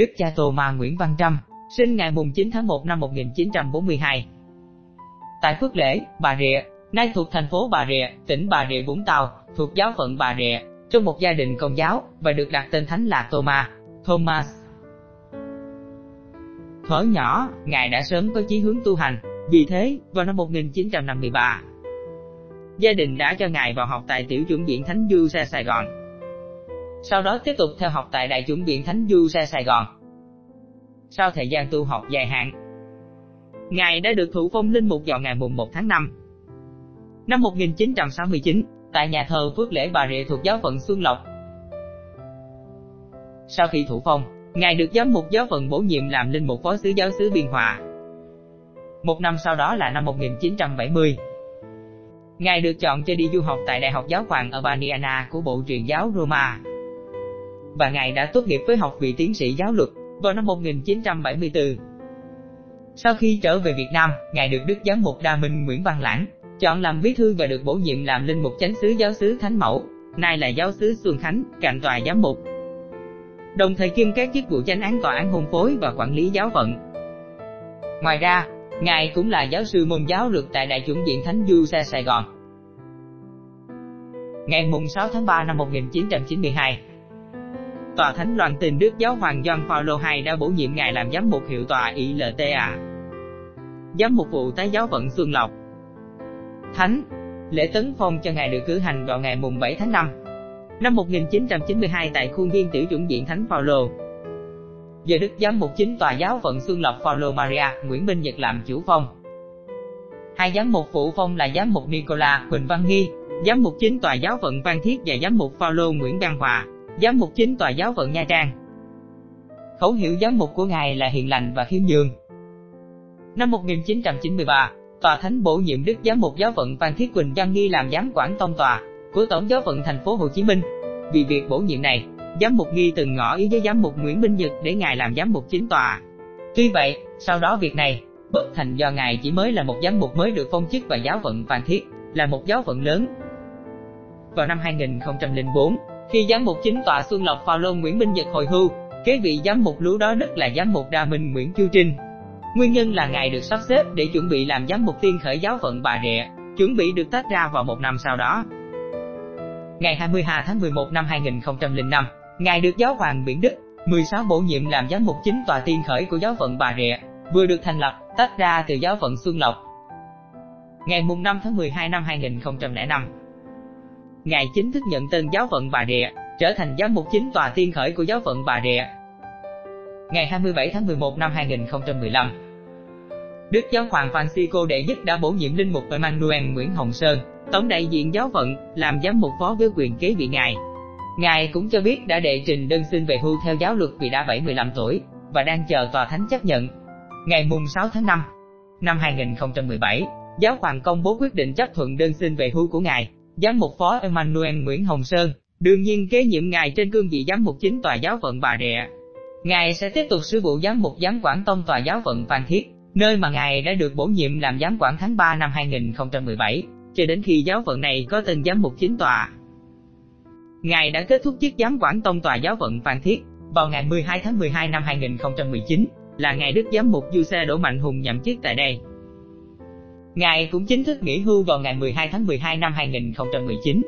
Đức cha Tô Ma Nguyễn Văn Trâm, sinh ngày 9 tháng 1 năm 1942. Tại Phước Lễ, Bà Rịa, nay thuộc thành phố Bà Rịa, tỉnh Bà Rịa Vũng Tàu, thuộc giáo phận Bà Rịa, trong một gia đình công giáo và được đặt tên thánh là Thomas. Thomas. Thuở nhỏ, Ngài đã sớm có chí hướng tu hành, vì thế, vào năm 1953, gia đình đã cho Ngài vào học tại Tiểu chuẩn viện Thánh Du Xe Sài Gòn. Sau đó tiếp tục theo học tại Đại chủng viện Thánh Du Xe Sài Gòn. Sau thời gian tu học dài hạn, Ngài đã được thụ phong linh mục vào ngày mùng 1 tháng 5. Năm 1969, tại nhà thờ Phước Lễ Bà Rịa thuộc giáo phận Xuân Lộc. Sau khi thụ phong, Ngài được giám mục giáo phận bổ nhiệm làm linh mục phó sứ giáo sứ Biên Hòa. Một năm sau đó là năm 1970. Ngài được chọn cho đi du học tại Đại học Giáo hoàng Urbaniana của Bộ truyền giáo Roma. Và Ngài đã tốt nghiệp với học vị tiến sĩ giáo luật vào năm 1974. Sau khi trở về Việt Nam, Ngài được Đức Giám mục Đa Minh Nguyễn Văn Lãng chọn làm bí thư và được bổ nhiệm làm linh mục chánh xứ giáo xứ Thánh Mẫu, nay là giáo xứ Xuân Khánh, cạnh tòa giám mục. Đồng thời kiêm các chức vụ chánh án tòa án hôn phối và quản lý giáo phận. Ngoài ra, Ngài cũng là giáo sư môn giáo luật tại Đại chuẩn viện Thánh Du Xe Sài Gòn. Ngày 6 tháng 3 năm 1992, Tòa Thánh Loan Tình Đức Giáo hoàng Gioan Phaolô II đã bổ nhiệm Ngài làm giám mục hiệu tòa ILTA. Giám mục vụ tái giáo phận Xuân Lộc. Thánh Lễ tấn phong cho Ngài được cử hành vào ngày mùng 7 tháng 5 năm 1992 tại khuôn viên tiểu chuẩn viện Thánh Paulo. Giờ Đức Giám mục chính tòa giáo phận Xuân Lộc Paulo Maria Nguyễn Minh Nhật làm chủ phong. Hai giám mục phụ phong là giám mục Nicola Huỳnh Văn Nghi, giám mục chính tòa giáo phận Văn Thiết và giám mục Paulo Nguyễn Văn Hòa, giám mục chính tòa giáo phận Nha Trang. Khẩu hiệu giám mục của ngài là hiền lành và khiêm nhường. Năm 1993, tòa thánh bổ nhiệm Đức giám mục giáo phận Phan Thiết Quỳnh Văn Nghi làm giám quản tông tòa của tổng giáo phận thành phố Hồ Chí Minh. Vì việc bổ nhiệm này, giám mục Nghi từng ngỏ ý với giám mục Nguyễn Minh Nhật để ngài làm giám mục chính tòa. Tuy vậy, sau đó việc này bất thành do ngài chỉ mới là một giám mục mới được phong chức và giáo phận Phan Thiết, là một giáo phận lớn. Vào năm 2004, khi giám mục chính tọa Xuân Lộc Phaolô Nguyễn Minh Nhật hồi hưu, kế vị giám mục lú đó đất là giám mục Đa Minh Nguyễn Chu Trinh. Nguyên nhân là ngài được sắp xếp để chuẩn bị làm giám mục tiên khởi giáo phận Bà Rịa, chuẩn bị được tách ra vào một năm sau đó. Ngày 22 tháng 11 năm 2005, ngài được giáo hoàng Biển Đức 16 bổ nhiệm làm giám mục chính tòa tiên khởi của giáo phận Bà Rịa, vừa được thành lập, tách ra từ giáo phận Xuân Lộc. Ngày 5 tháng 12 năm 2005, Ngài chính thức nhận tên giáo phận Bà Rịa, trở thành giám mục chính tòa tiên khởi của giáo phận Bà Rịa. Ngày 27 tháng 11 năm 2015, Đức Giáo hoàng Francisco đệ nhất đã bổ nhiệm linh mục Emmanuel Nguyễn Hồng Sơn, tổng đại diện giáo phận, làm giám mục phó với quyền kế vị ngài. Ngài cũng cho biết đã đệ trình đơn xin về hưu theo giáo luật vì đã 75 tuổi và đang chờ tòa thánh chấp nhận. Ngày mùng 6 tháng 5 năm 2017, giáo hoàng công bố quyết định chấp thuận đơn xin về hưu của ngài. Giám mục phó Emmanuel Nguyễn Hồng Sơn, đương nhiên kế nhiệm ngài trên cương vị giám mục chính tòa giáo phận Bà Rịa. Ngài sẽ tiếp tục sứ vụ giám mục giám quản tông tòa giáo phận Phan Thiết, nơi mà ngài đã được bổ nhiệm làm giám quản tháng 3 năm 2017, cho đến khi giáo phận này có tên giám mục chính tòa. Ngài đã kết thúc chức giám quản tông tòa giáo phận Phan Thiết vào ngày 12 tháng 12 năm 2019, là ngày Đức Giám mục Du Xe Đỗ Mạnh Hùng nhậm chức tại đây. Ngài cũng chính thức nghỉ hưu vào ngày 12 tháng 12 năm 2019.